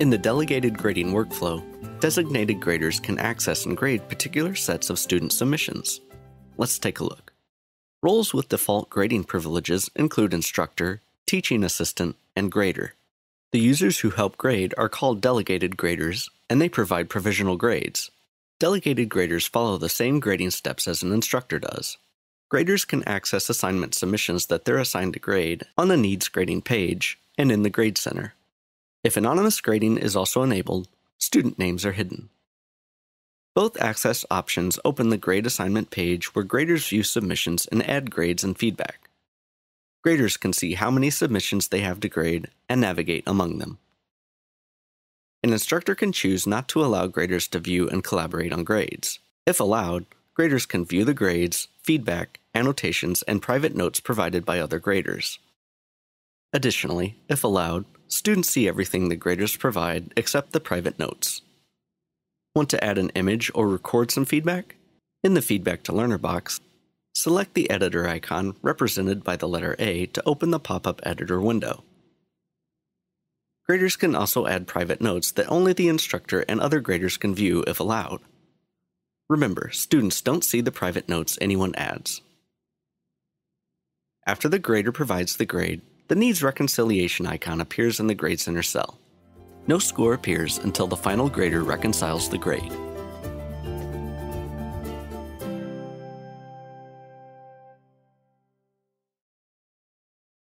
In the delegated grading workflow, designated graders can access and grade particular sets of student submissions. Let's take a look. Roles with default grading privileges include instructor, teaching assistant, and grader. The users who help grade are called delegated graders, and they provide provisional grades. Delegated graders follow the same grading steps as an instructor does. Graders can access assignment submissions that they're assigned to grade on the Needs Grading page and in the Grade Center. If anonymous grading is also enabled, student names are hidden. Both access options open the grade assignment page where graders view submissions and add grades and feedback. Graders can see how many submissions they have to grade and navigate among them. An instructor can choose not to allow graders to view and collaborate on grades. If allowed, graders can view the grades, feedback, annotations, and private notes provided by other graders. Additionally, if allowed, students see everything the graders provide except the private notes. Want to add an image or record some feedback? In the Feedback to Learner box, select the editor icon represented by the letter A to open the pop-up editor window. Graders can also add private notes that only the instructor and other graders can view if allowed. Remember, students don't see the private notes anyone adds. After the grader provides the grade, the Needs Reconciliation icon appears in the Grade Center cell. No score appears until the final grader reconciles the grade.